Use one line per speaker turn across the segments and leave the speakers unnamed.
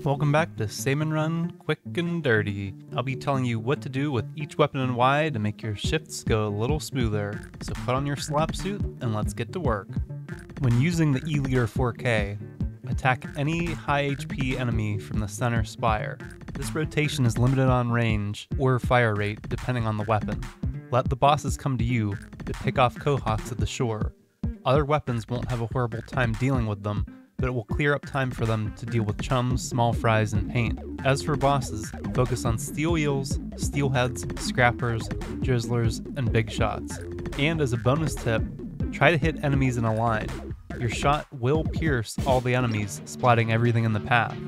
Welcome back to Salmon Run Quick and Dirty. I'll be telling you what to do with each weapon and why to make your shifts go a little smoother. So put on your slap suit and let's get to work. When using the E-liter 4K, attack any high HP enemy from the center spire. This rotation is limited on range or fire rate depending on the weapon. Let the bosses come to you to pick off Cohocks at the shore. Other weapons won't have a horrible time dealing with them, but it will clear up time for them to deal with chums, small fries, and paint. As for bosses, focus on steel eels, steelheads, scrappers, drizzlers, and big shots. And as a bonus tip, try to hit enemies in a line. Your shot will pierce all the enemies, splatting everything in the path.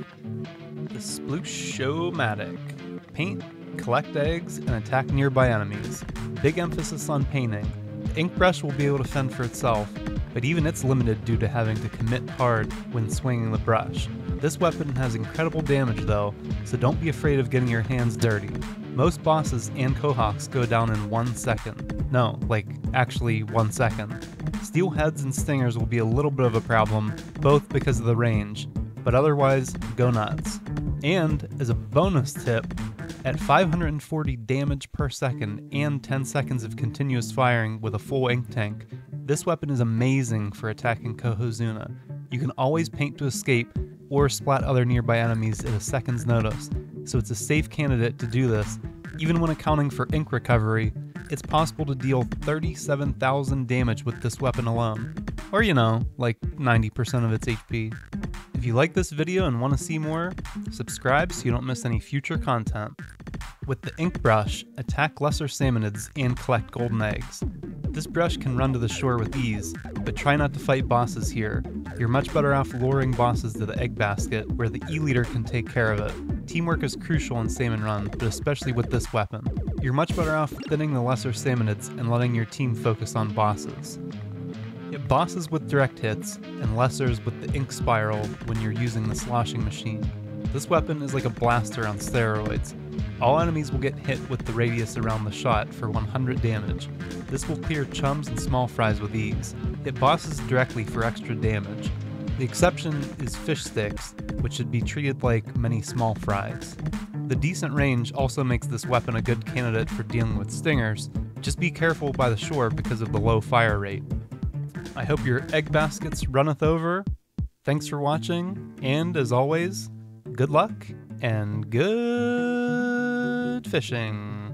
The Sploosh-O-Matic. Paint, collect eggs, and attack nearby enemies. Big emphasis on painting. The ink brush will be able to fend for itself, but even it's limited due to having to commit hard when swinging the brush. This weapon has incredible damage though, so don't be afraid of getting your hands dirty. Most bosses and Cohocks go down in one second. No, like actually one second. Steelheads and stingers will be a little bit of a problem, both because of the range, but otherwise, go nuts. And as a bonus tip, at 540 damage per second and 10 seconds of continuous firing with a full ink tank, this weapon is amazing for attacking Cohozuna. You can always paint to escape or splat other nearby enemies at a second's notice, so it's a safe candidate to do this. Even when accounting for ink recovery, it's possible to deal 37,000 damage with this weapon alone. Or, you know, like 90% of its HP. If you like this video and want to see more, subscribe so you don't miss any future content. With the ink brush, attack lesser salmonids and collect golden eggs. This brush can run to the shore with ease, but try not to fight bosses here. You're much better off luring bosses to the egg basket, where the E-liter can take care of it. Teamwork is crucial in Salmon Run, but especially with this weapon. You're much better off thinning the lesser salmonids and letting your team focus on bosses. Get bosses with direct hits, and lessers with the ink spiral when you're using the sloshing machine. This weapon is like a blaster on steroids, all enemies will get hit with the radius around the shot for 100 damage. This will clear chums and small fries with ease. It bosses directly for extra damage. The exception is fish sticks, which should be treated like many small fries. The decent range also makes this weapon a good candidate for dealing with stingers, just be careful by the shore because of the low fire rate. I hope your egg baskets runneth over. Thanks for watching, and as always, good luck and good fishing.